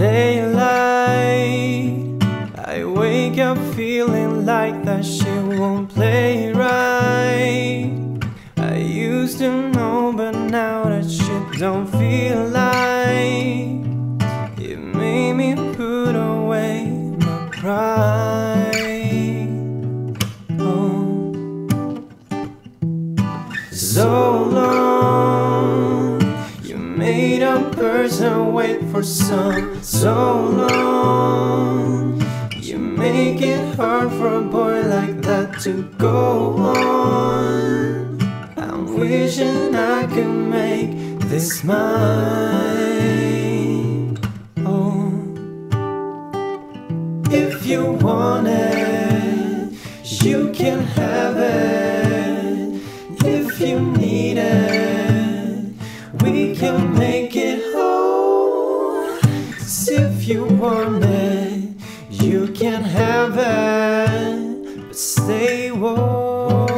daylight. I wake up feeling like that shit won't play right. I used to know but now that shit don't feel like It made me put away my pride. Oh. So long made a person wait for some so long. You make it hard for a boy like that to go on. I'm wishing I could make this mine. Oh, if you want it, you can have can make it. 'Cause if you want it, you can have it, but stay woke.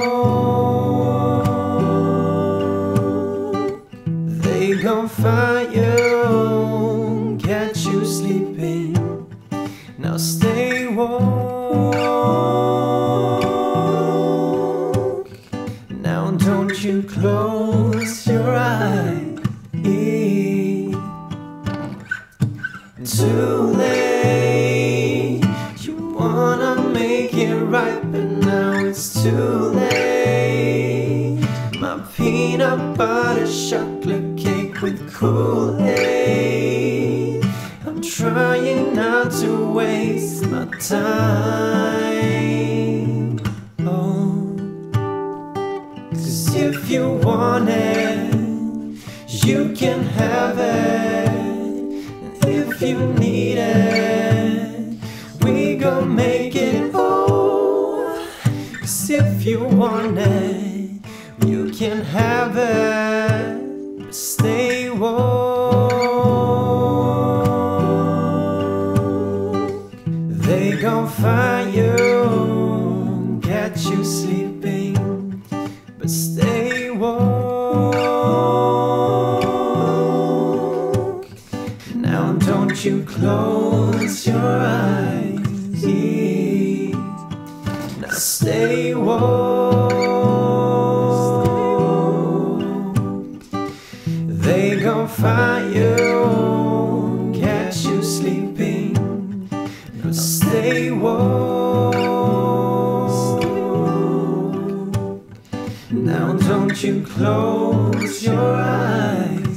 They gon' find you, catch you sleeping. Now stay woke. Now don't you close your eyes. Too late. You wanna make it right, but now it's too late. My peanut butter chocolate cake with Kool-Aid. I'm trying not to waste my time. Oh, 'cause if you want it, you can have it. You need it, we gon' make it whole. 'Cause if you want it, you can have it. But stay woke. They gon' find you, catch you sleeping, but stay woke. Don't you close your eyes. Now stay woke. They gon' find you, catch you sleeping, but stay woke. Now don't you close your eyes.